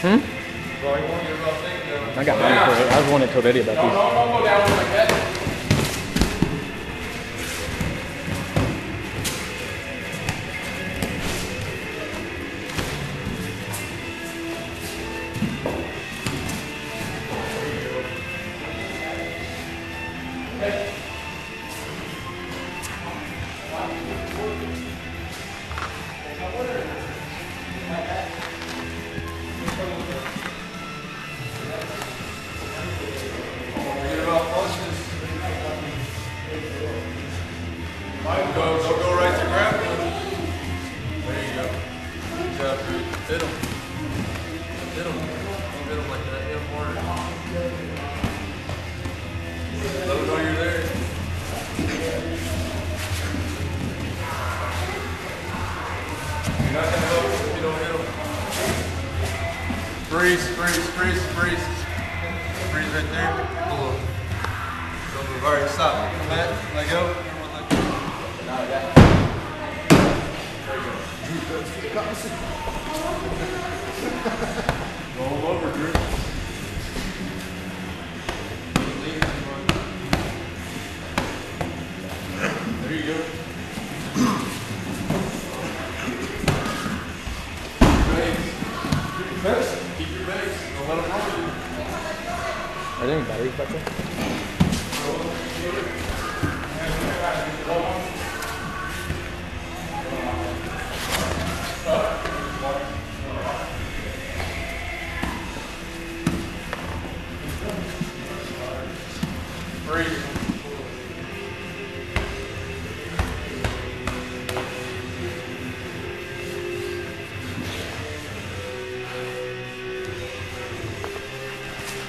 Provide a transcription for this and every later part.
Hmm? I got money for it. I was wanting to tell Eddie about these. Go go, go, right to grappling. There you go. Good job, dude. Hit him. Freeze, freeze, freeze, freeze. Freeze right there. Pull up. All right, stop. Let, let go. Let go. Roll over, you go. Keep your base. Keep your base. Don't let them roll you. Are there any batteries back there? Freeze.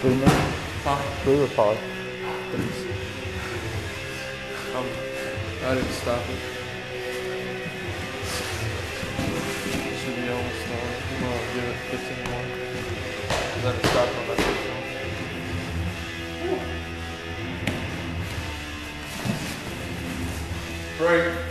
Blue man? Huh? Blue or pause? Um, I didn't stop it. Should be almost done. I'm gonna give it 15 more. Let it stop on that 15. Break.